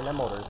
and damn, that